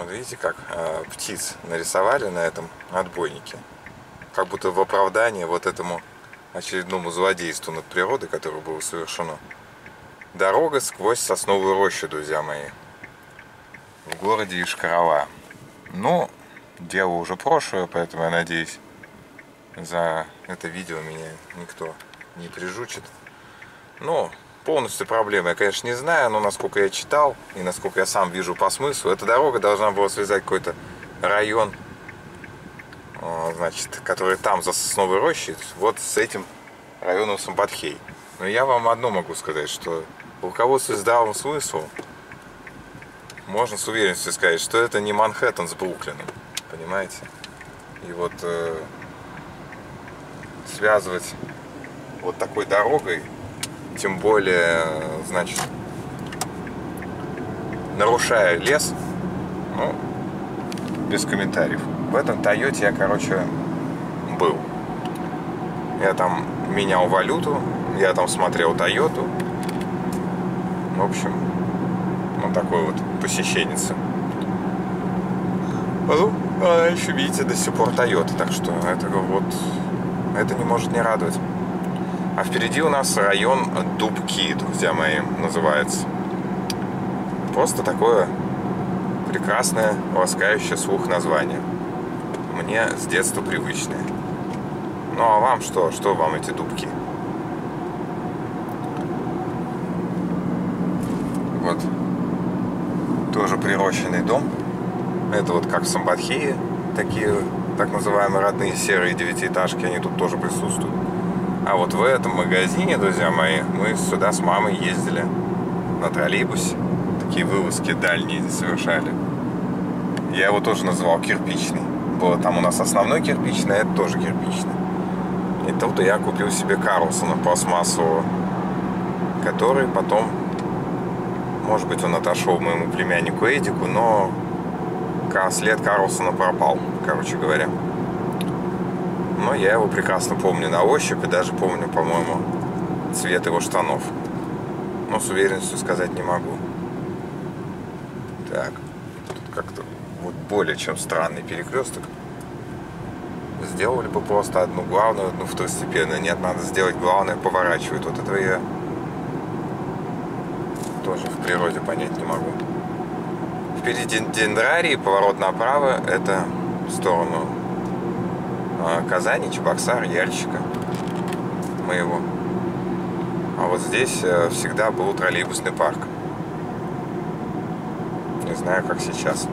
Вот видите, как э, птиц нарисовали на этом отбойнике. Как будто в оправдание вот этому очередному злодейству над природой, которое было совершено. Дорога сквозь сосновую рощу, друзья мои. В городе Ишкарова. Ну, дело уже прошлое, поэтому я надеюсь, за это видео меня никто не прижучит. Но полностью проблемы я, конечно, не знаю, но насколько я читал и насколько я сам вижу по смыслу, эта дорога должна была связать какой-то район, а, значит, который там за Сосновой рощей, вот с этим районом Самбатхей. Но я вам одно могу сказать, что руководствуясь здравым смыслом, можно с уверенностью сказать, что это не Манхэттен с Бруклином, понимаете? И вот э, связывать вот такой дорогой тем более, значит, нарушая лес, ну, без комментариев. В этом Тойоте я, короче, был. Я там менял валюту, я там смотрел Тойоту. В общем, ну такой вот посещенница. Ну, а еще, видите, до сих пор Тойота, так что это вот, это не может не радовать. А впереди у нас район Дубки, друзья мои, называется. Просто такое прекрасное, ласкающее слух название. Мне с детства привычное. Ну а вам что? Что вам эти дубки? Вот. Тоже прирощенный дом. Это вот как в Самбатхии. Такие так называемые родные серые девятиэтажки, они тут тоже присутствуют. А вот в этом магазине, друзья мои, мы сюда с мамой ездили на троллейбусе. Такие вылазки дальние совершали. Я его тоже называл кирпичный. Было там у нас основной кирпичный, а это тоже кирпичный. И тут я купил себе Карлсона пластмассового, который потом, может быть, он отошел моему племяннику Эдику, но след Карлсона пропал, короче говоря. Но я его прекрасно помню на ощупь и даже помню, по-моему, цвет его штанов. Но с уверенностью сказать не могу. Так, тут как-то вот более чем странный перекресток. Сделали бы просто одну главную, одну второстепенную. Нет, надо сделать главное, поворачивать. Вот этого я тоже в природе понять не могу. Впереди дендрарий, поворот направо, это в сторону Казани, Чебоксар, Яльщика моего. А вот здесь э, всегда был троллейбусный парк. Не знаю, как сейчас.